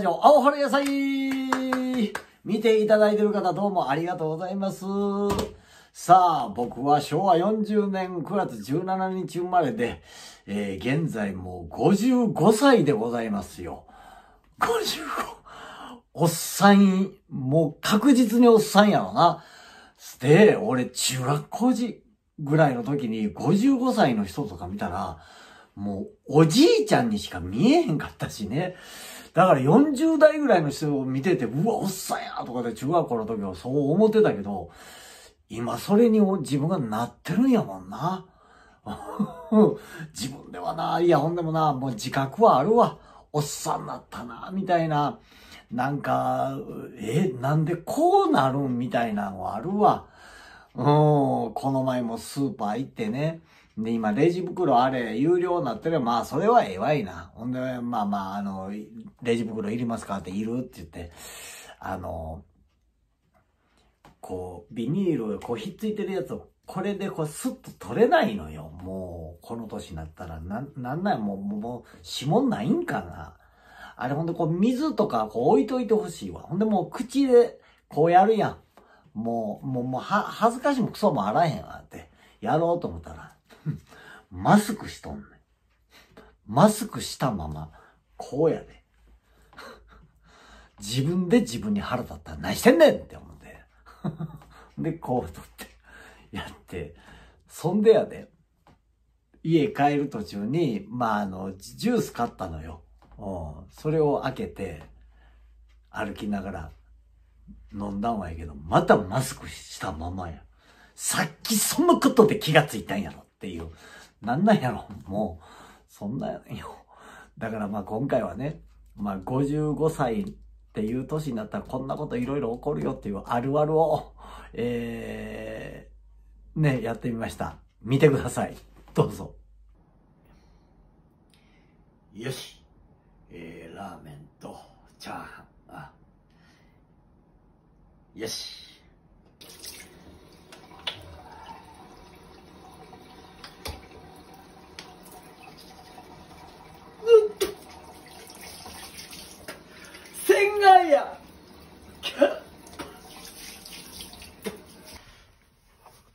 青春野菜見ていただいてる方どうもありがとうございます。さあ、僕は昭和40年9月17日生まれで、えー、現在もう55歳でございますよ。55。おっさん、もう確実におっさんやろな。で、俺中学校時ぐらいの時に55歳の人とか見たら、もうおじいちゃんにしか見えへんかったしね。だから40代ぐらいの人を見てて、うわ、おっさんやとかで中学校の時はそう思ってたけど、今それに自分がなってるんやもんな。自分ではな、いやほんでもな、もう自覚はあるわ。おっさんなったな、みたいな。なんか、え、なんでこうなるんみたいなのはあるわ。うん、この前もスーパー行ってね。で、今、レジ袋あれ、有料になってれば、まあ、それはええわいな。ほんで、まあまあ、あの、レジ袋いりますかって、いるって言って、あの、こう、ビニールこう、ひっついてるやつを、これでこう、スッと取れないのよ。もう、この年になったら、な、なんなんもう、もう、指紋ないんかな。あれほんで、こう、水とか、こう、置いといてほしいわ。ほんで、もう、口で、こうやるやん。もう、もう、もう、は、恥ずかしもクソもあらへんわって、やろうと思ったら、マスクしとんねん。マスクしたまま、こうやで。自分で自分に腹立ったら何してんねんって思って。で、こう取って、やって、そんでやで、家帰る途中に、まあ、あの、ジュース買ったのよ。うん。それを開けて、歩きながら飲んだんはやけど、またマスクしたままや。さっきそのことで気がついたんやろっていう。なんなんやろ？もう、そんなんやよ。だからまあ今回はね、まあ55歳っていう年になったらこんなこといろいろ起こるよっていうあるあるを、えー、ね、やってみました。見てください。どうぞ。よし。えー、ラーメンとチャーハン。あよし。洗顔や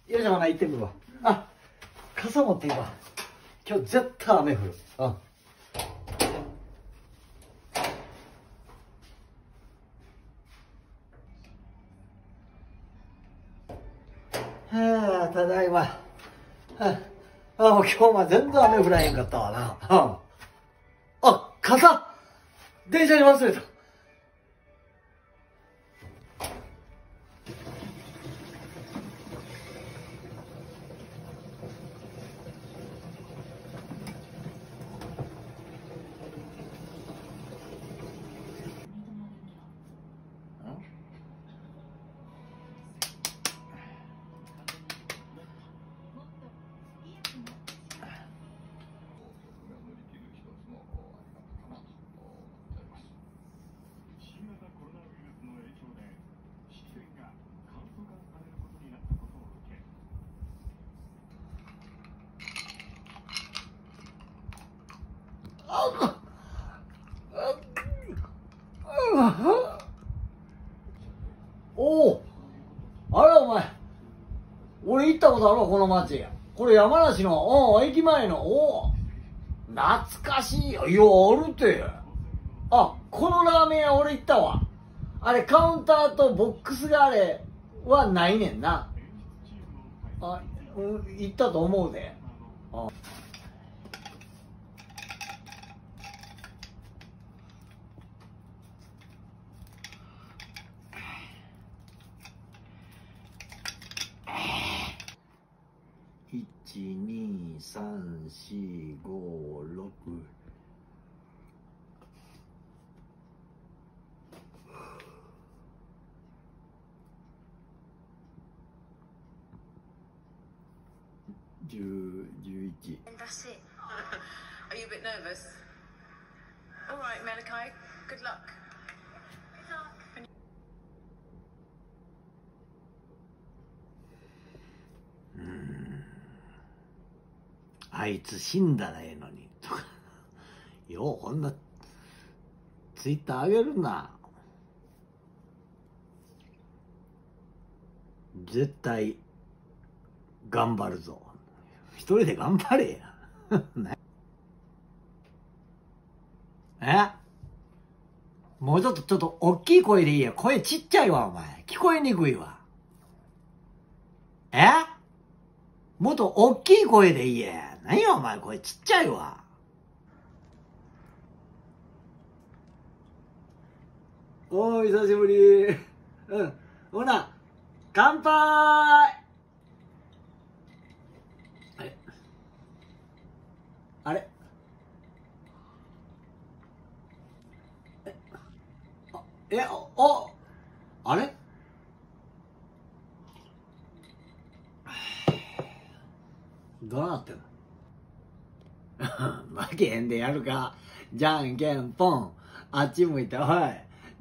よいしょ、ほな、行ってくるわ。あ、傘持っていくわ。今日絶対雨降る。うん。はあ、ただいま。あ、あ今日は全然雨降らへんかったわな。はあ、あ、傘電車に忘れた。おおあれお前だろこの町これ山梨のおお駅前のおお懐かしいよ。いやあるて。あこのラーメン屋俺行ったわ。あれカウンターとボックスがあれはないねんな。あ、うん、行ったと思うで。あ12345十十一。 That's it. Are you a bit nervous? All right, Malachi. Good luck. あいつ死んだらええのに、とか。よう、こんな、ツイッター上げるな。絶対、頑張るぞ。一人で頑張れや。え？もうちょっと、ちょっと、大きい声でいいや。声ちっちゃいわ、お前。聞こえにくいわ。え？もっと大きい声でいいや。何や、お前、声ちっちゃいわ。おー、久しぶり。うん。ほな、乾杯あれ？あれ？え、あえ、お、おあれ？どうなってんの？負けへんでやるか。じゃんけんぽん。あっち向いて、おい。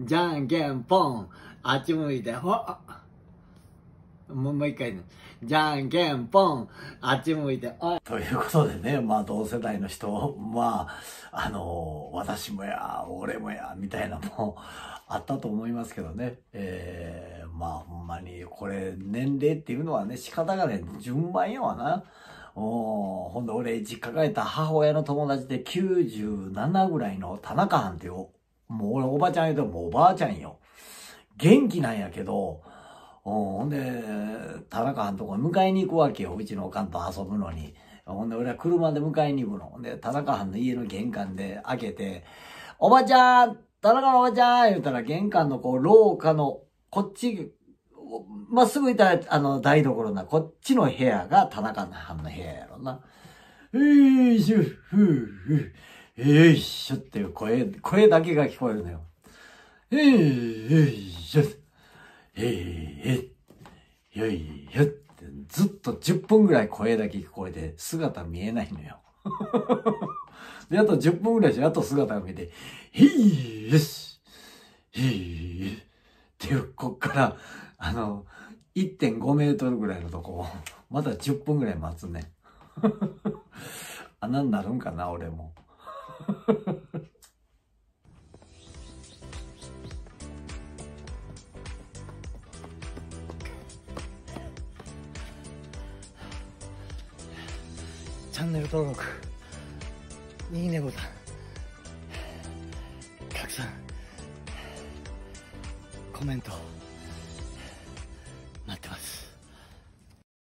じゃんけんぽん。あっち向いて、ほあもうもう一回ね。じゃんけんぽん。あっち向いて、おい。ということでね、まあ同世代の人、まあ、あの、私もや、俺もや、みたいなもんあったと思いますけどね。えー、まあほんまに、これ、年齢っていうのはね、仕方がね、順番やわな。おほんで俺、実家帰った母親の友達で97ぐらいの田中藩っていう、もう俺おばちゃん言うともうおばあちゃんよ。元気なんやけど、ほんで、田中藩とこ迎えに行くわけよ。うちのおかんと遊ぶのに。ほんで、俺は車で迎えに行くの。ほんで、田中藩の家の玄関で開けて、おばちゃん田中のおばちゃん言うたら玄関のこう、廊下の、こっち、まっすぐ行った、あの、台所な、こっちの部屋が田中藩の部屋やろな。えいしょ、ふう、ふう、えいしょっていう声、声だけが聞こえるのよ。えいしょ、えいえ、よいよって、ずっと10分ぐらい声だけ聞こえて、姿見えないのよ。で、あと10分ぐらいしあと姿が見えて、へいよし、へいっていう、こっから、あの、1.5メートルぐらいのとこを、まだ10分ぐらい待つね。穴になるんかな、俺も。チャンネル登録、いいねボタン、拡散、コメント。